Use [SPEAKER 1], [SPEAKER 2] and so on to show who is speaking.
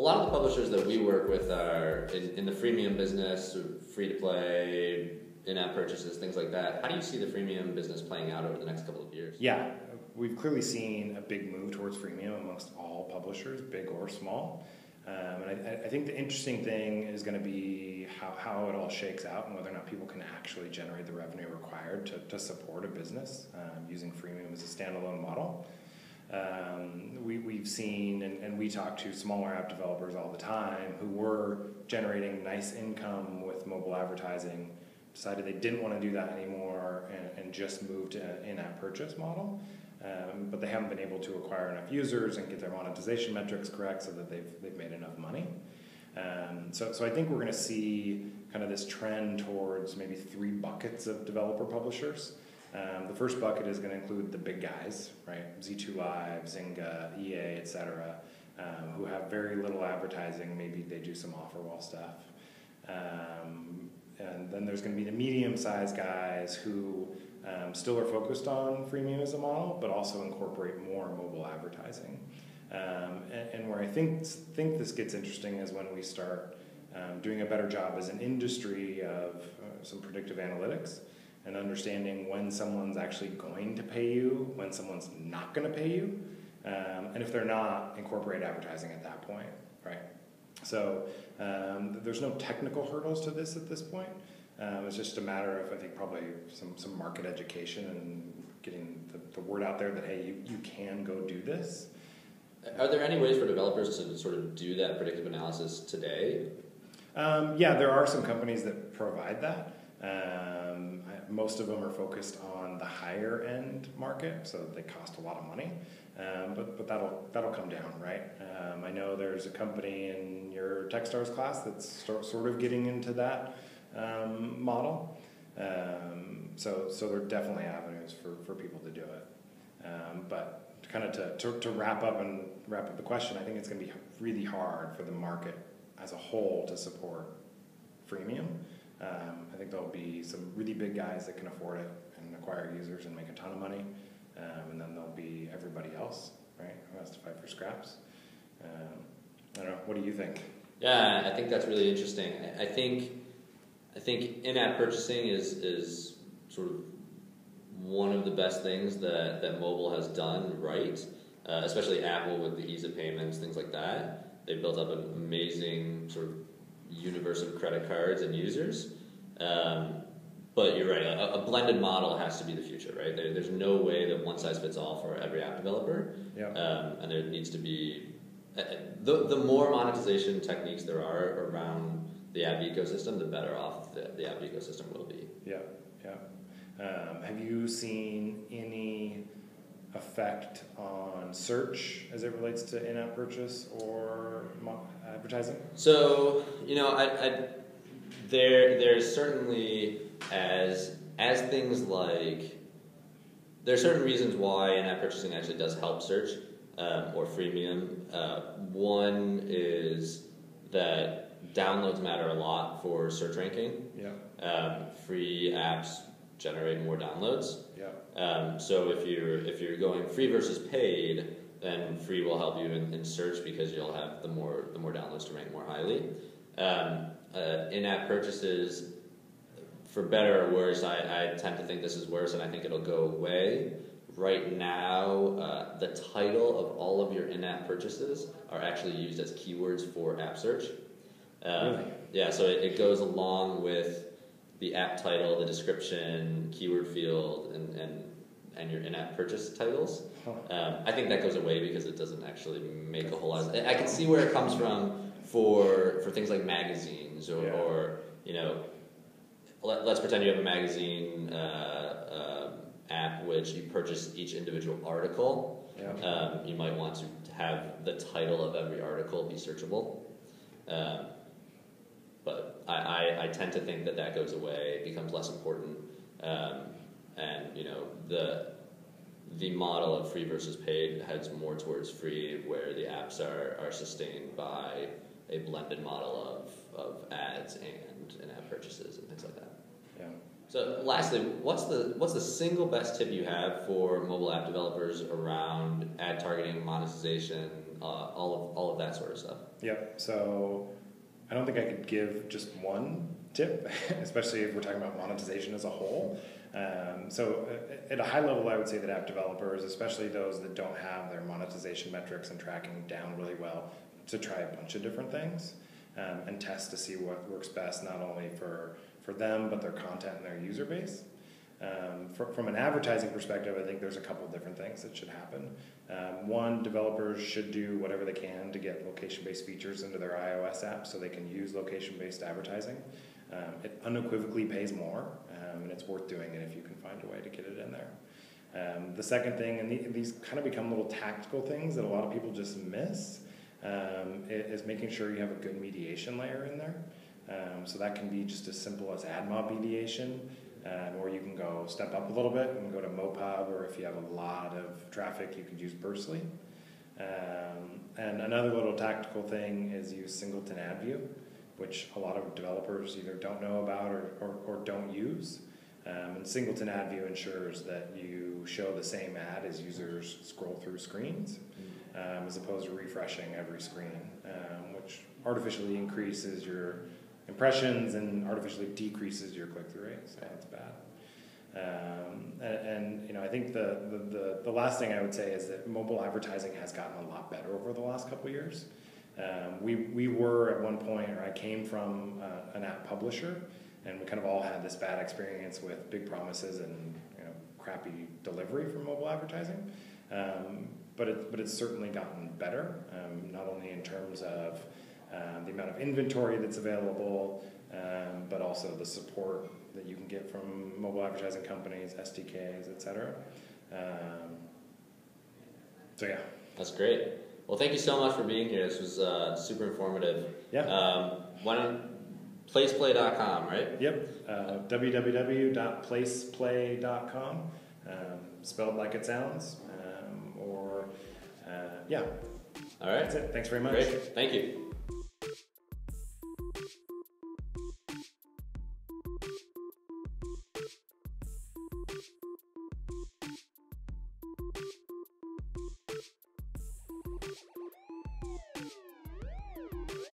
[SPEAKER 1] a lot of the publishers that we work with are in, in the freemium business, free to play, in-app purchases, things like that. How do you see the freemium business playing out over the next couple of years?
[SPEAKER 2] Yeah, we've clearly seen a big move towards freemium amongst all publishers, big or small. Um, and I, I, think the interesting thing is going to be how, how it all shakes out and whether or not people can actually generate the revenue required to, to support a business um, using freemium as a standalone model. Um, we, we've seen and, and we talk to smaller app developers all the time who were generating nice income with mobile advertising decided they didn't want to do that anymore and, and just moved to an in-app purchase model. Um, but they haven't been able to acquire enough users and get their monetization metrics correct so that they've, they've made enough money. Um, so, so I think we're going to see kind of this trend towards maybe three buckets of developer publishers. Um, the first bucket is going to include the big guys, right? Z2 Live, Zynga, EA, etc., um, who have very little advertising. Maybe they do some offer wall stuff. Um, and then there's going to be the medium sized guys who um, still are focused on freemium as a model, but also incorporate more mobile advertising. Um, and, and, where I think, think this gets interesting is when we start um, doing a better job as an industry of uh, some predictive analytics and understanding when someone's actually going to pay you, when someone's not going to pay you, um, and if they're not, incorporate advertising at that point, right? So um, there's no technical hurdles to this at this point. Um, it's just a matter of, I think, probably some, some market education and getting the, the word out there that, hey, you, you can go do this.
[SPEAKER 1] Are there any ways for developers to sort of do that predictive analysis today?
[SPEAKER 2] Um, yeah, there are some companies that provide that. Um, most of them are focused on the higher end market, so they cost a lot of money. Um, but but that'll that'll come down, right? Um, I know there's a company in your TechStars class that's sort of getting into that um, model. Um, so so there are definitely avenues for, for people to do it. Um, but kind of to, to, to wrap up and wrap up the question, I think it's going to be really hard for the market as a whole to support freemium. Um, I think there'll be some really big guys that can afford it and acquire users and make a ton of money. Um, and then there'll be everybody else, right, who has to fight for scraps. Um, I don't know. What do you think?
[SPEAKER 1] Yeah, I think that's really interesting. I, think I think in-app purchasing is is sort of one of the best things that, that mobile has done right, uh, especially Apple with the ease of payments, things like that. They've built up an amazing sort of universe of credit cards and users. Um, but you're right, a, a, blended model has to be the future, right? There, there's no way that one size fits all for every app developer.
[SPEAKER 2] Yep.
[SPEAKER 1] Um, and there needs to be, uh, the, the more monetization techniques there are around the app ecosystem, the better off the, the app ecosystem will be.
[SPEAKER 2] Yeah, yeah. Um, have you seen any effect on search as it relates to in-app purchase or advertising?
[SPEAKER 1] So you know, I, I there there's certainly as as things like there are certain reasons why in-app purchasing actually does help search um, or freemium. Uh, one is that downloads matter a lot for search ranking.
[SPEAKER 2] Yeah.
[SPEAKER 1] Um, free apps generate more downloads.
[SPEAKER 2] Yeah.
[SPEAKER 1] Um, so if you're if you're going free versus paid, then free will help you in, in search because you'll have the more the more downloads to rank more highly. Um, uh, in-app purchases, for better or worse, I, I tend to think this is worse, and I think it'll go away. Right now, uh, the title of all of your in-app purchases are actually used as keywords for app search.
[SPEAKER 2] Um, really?
[SPEAKER 1] Yeah, so it, it goes along with the app title, the description, keyword field, and, and, and your in-app purchase titles. Um, I think that goes away because it doesn't actually make a whole lot. Of, I can see where it comes from for for things like magazines or,
[SPEAKER 2] Yeah.
[SPEAKER 1] or you know, let, us pretend you have a magazine uh, um, app which you purchase each individual article.
[SPEAKER 2] Yeah.
[SPEAKER 1] Um, you might want to have the title of every article be searchable. Um, but I, I, I, tend to think that that goes away, it becomes less important, um, and you know the the model of free versus paid heads more towards free, where the apps are, are sustained by a blended model of, of ads and in-app purchases and things like that.
[SPEAKER 2] Yeah.
[SPEAKER 1] So, lastly, what's the what's the single best tip you have for mobile app developers around ad targeting, monetization, uh, all of all of that sort of stuff?
[SPEAKER 2] Yep. So, I don't think I could give just one tip, especially if we're talking about monetization as a whole. Um, so, uh, at a high level, I would say that app developers, especially those that don't have their monetization metrics and tracking down really well, to try a bunch of different things um, and test to see what works best, not only for for them, but their content and their user base. Um, for, from an advertising perspective, I think there's a couple different things that should happen. Um, one, developers should do whatever they can to get location based features into their iOS app so they can use location based advertising. Um, it unequivocally pays more, um, and it's worth doing it if you can find a way to get it in there. Um, the second thing, and the, these kind of become little tactical things that a lot of people just miss, um, is making sure you have a good mediation layer in there. Um, so that can be just as simple as AdMob mediation, um, or you can go step up a little bit and go to Mopub, or if you have a lot of traffic, you could use Burstly. Um, and another little tactical thing is use Singleton AdView, which a lot of developers either don't know about or, or, or don't use. Um, and Singleton AdView ensures that you show the same ad as users scroll through screens, um, as opposed to refreshing every screen, um, which artificially increases your impressions and artificially decreases your click through rate. So that's bad. Um, and, and, you know, I think the, the, the, the, last thing I would say is that mobile advertising has gotten a lot better over the last couple years. Um, we, we were at one point, or I came from uh, an app publisher, and we kind of all had this bad experience with big promises and you know, crappy delivery from mobile advertising. Um, but, it, but it's certainly gotten better, um, not only in terms of um, the amount of inventory that's available, um, but also the support that you can get from mobile advertising companies, SDKs, etc. Um, so yeah,
[SPEAKER 1] that's great. Well, thank you so much for being here. This was uh, super informative.
[SPEAKER 2] Yeah.
[SPEAKER 1] Um, why don't placeplay.com, right?
[SPEAKER 2] Yep. Uh, www.placeplay.com, um, spelled like it sounds, um, or uh, yeah.
[SPEAKER 1] All right.
[SPEAKER 2] That's it. Thanks very much.
[SPEAKER 1] Great. Thank you.